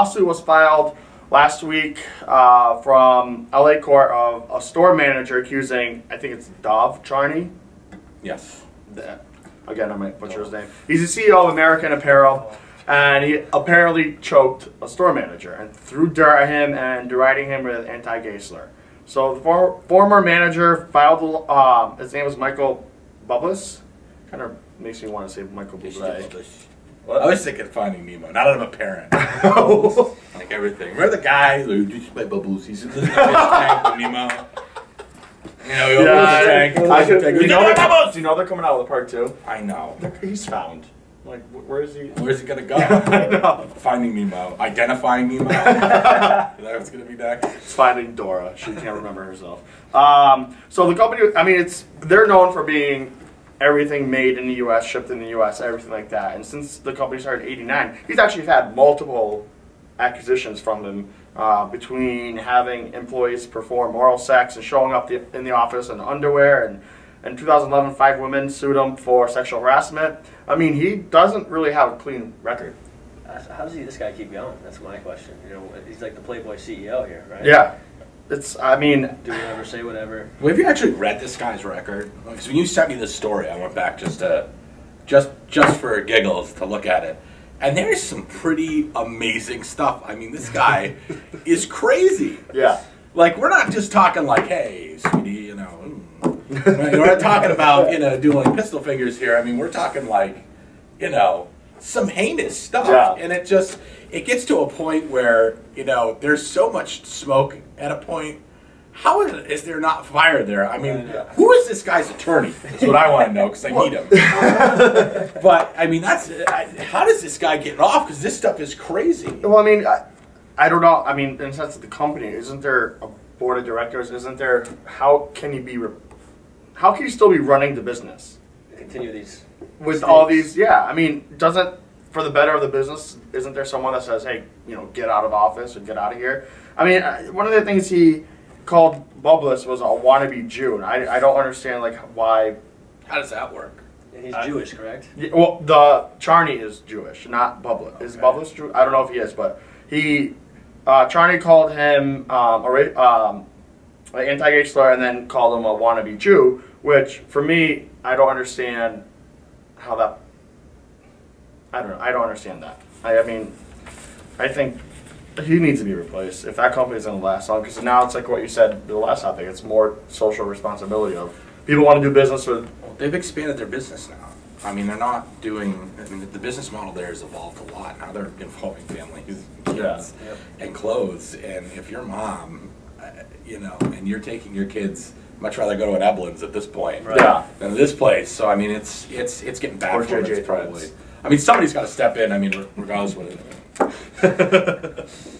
was filed last week uh, from LA court of a store manager accusing, I think it's Dov Charney. Yes. The- Again, I might butcher his name. He's the CEO of American Apparel, and he apparently choked a store manager and threw dirt at him and deriding him with anti-gay slur. So the for, former manager filed. Um, his name was Michael Bubbles. Kind of makes me want to say Michael Bublé. I was thinking Finding Nemo. Not of a parent. like everything. Remember the guy who used to play bubbles? He's in the fish tank with Nemo. You know, he opens Yeah, the tank. I, closes the tank, you goes, know "Get they're, my bubbles!" you know they're coming out with a part two. I know. He's found. Like, wh- where is he? Where's it gonna go? I know. Finding Nemo. Identifying Nemo. that was gonna be next. It's finding Dora. She can't remember herself. Um, so the company, I mean, it's they're known for being everything made in the U.S., shipped in the U.S., everything like that. And since the company started in '89, he's actually had multiple acquisitions from them. Uh, between having employees perform oral sex and showing up the, in the office in underwear, and in 2011, five women sued him for sexual harassment. I mean, he doesn't really have a clean record. How does he, this guy keep going? That's my question. You know, he's like the Playboy CEO here, right? Yeah, it's. I mean, Do whatever, say whatever. Well, have you actually read this guy's record? Because when you sent me this story, I went back just to, just just for giggles to look at it, and there's some pretty amazing stuff. I mean, this guy is crazy. yeah. Like we're not just talking like, hey, sweetie, you know. mm. we're not talking about you know doing pistol fingers here. I mean, we're talking like, you know, some heinous stuff, Yeah. and it just it gets to a point where you know there's so much smoke at a point. How is, is there not fire there? I mean, Yeah. who is this guy's attorney? That's what I want to know because I need him. but I mean, that's I, how does this guy get off? Because this stuff is crazy. Well, I mean, I, I don't know. I mean, in the sense of the company, isn't there a board of directors? Isn't there? How can you be? Re, how can you still be running the business Continue these. with all these? Yeah, I mean, doesn't for the better of the business? Isn't there someone that says, "Hey, you know, get out of office or get out of here"? I mean, one of the things he called Bublis was a wannabe Jew, and I, I don't understand like why. How does that work? He's I- Jewish, correct? Yeah, Well, the Charney is Jewish, not Bublis. Is Okay. Bublis Jew? I don't know if he is, but he uh, Charney called him um, a, um, an anti-gay slur, and then called him a wannabe Jew. Which, for me, I don't understand how that. I don't know. I don't understand that. I, I mean, I think he needs to be replaced if that company's going to last long. Because now it's like what you said the last topic. It's more social responsibility of people want to do business with. Well, they've expanded their business now. I mean, they're not doing. I mean, the business model there has evolved a lot. Now they're involving families, kids, Yeah. Yep. and clothes. And if you're mom, you know, and you're taking your kids, much rather go to an Evelyn's at this point Right. Yeah. than this place. So I mean, it's it's it's getting bad Or for JJ probably. I mean, somebody's got to step in. I mean, regardless what it is.